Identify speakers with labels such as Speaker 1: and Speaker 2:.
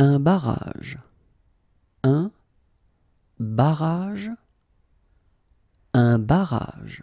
Speaker 1: Un barrage. Un barrage. Un barrage.